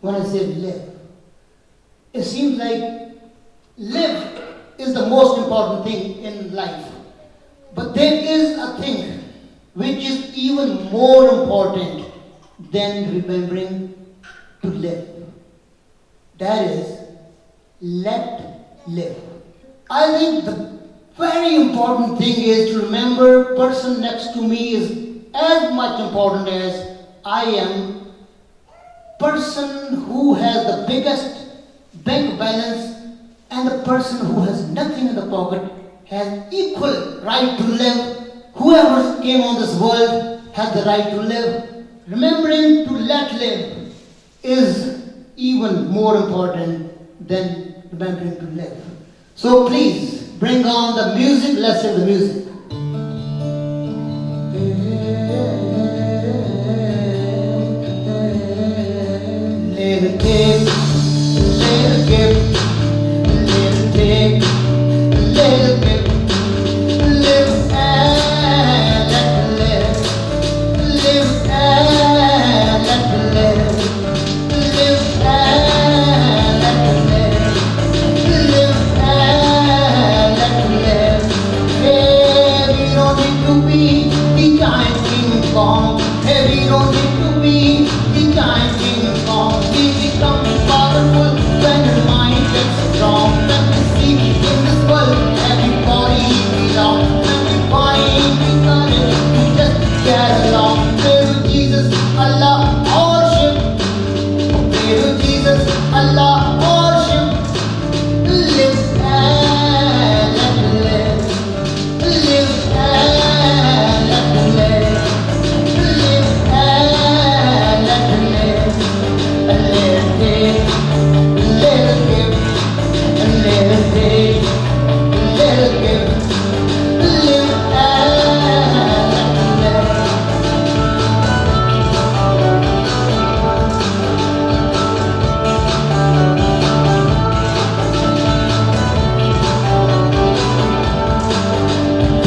when I say live. It seems like live is the most important thing in life. But there is a thing which is even more important than remembering to live. That is, let live. I think the very important thing is to remember person next to me is as much important as I am. Person who has the biggest bank balance and the person who has nothing in the pocket has equal right to live. Whoever came on this world has the right to live. Remembering to let live is even more important than remembering to live. So please bring on the music, let's hear the music. the king.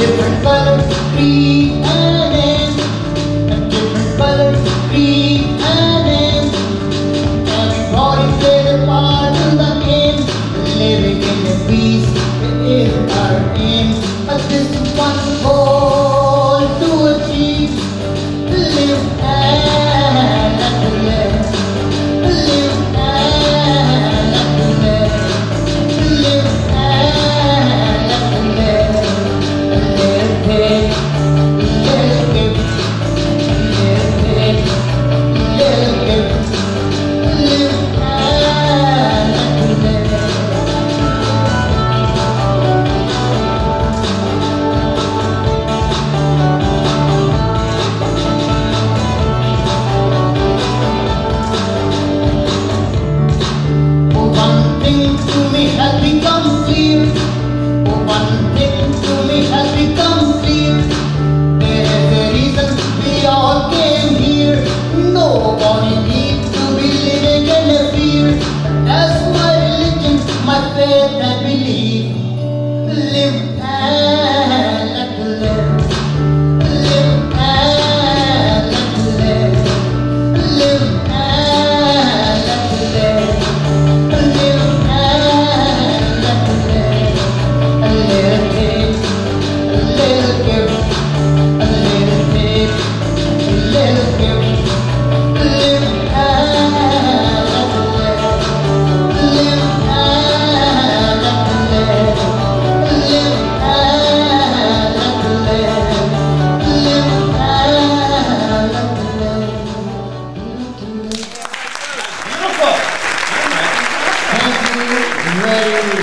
Different. A. Everybody play their part in the game. Living in the peace is. But this one goal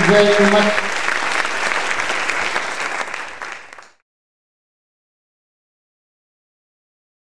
very much.